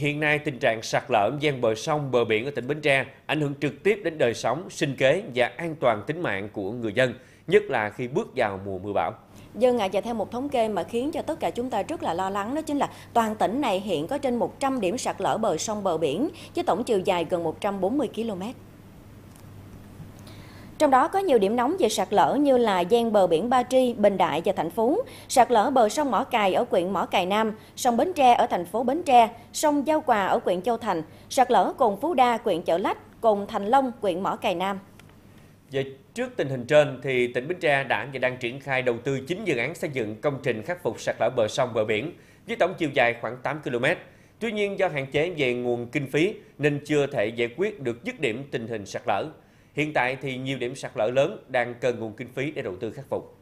Hiện nay tình trạng sạt lở gian bờ sông, bờ biển ở tỉnh Bến Tre ảnh hưởng trực tiếp đến đời sống, sinh kế và an toàn tính mạng của người dân, nhất là khi bước vào mùa mưa bão. Dân ạ, và theo một thống kê mà khiến cho tất cả chúng ta rất là lo lắng đó chính là toàn tỉnh này hiện có trên 100 điểm sạt lở bờ sông bờ biển với tổng chiều dài gần 140 km. Trong đó có nhiều điểm nóng về sạt lở như là gian bờ biển Ba Tri, Bình Đại và Thành Phú, sạt lở bờ sông Mỏ Cài ở huyện Mỏ Cài Nam, sông Bến Tre ở thành phố Bến Tre, sông Giao Quà ở huyện Châu Thành, sạt lở cồn Phú Đa, huyện Chợ Lách, cồn Thành Long, huyện Mỏ Cài Nam. Về trước tình hình trên thì tỉnh Bến Tre đã và đang triển khai đầu tư 9 dự án xây dựng công trình khắc phục sạt lở bờ sông bờ biển với tổng chiều dài khoảng 8 km. Tuy nhiên do hạn chế về nguồn kinh phí nên chưa thể giải quyết được dứt điểm tình hình sạt lở. Hiện tại thì nhiều điểm sạt lở lớn đang cần nguồn kinh phí để đầu tư khắc phục.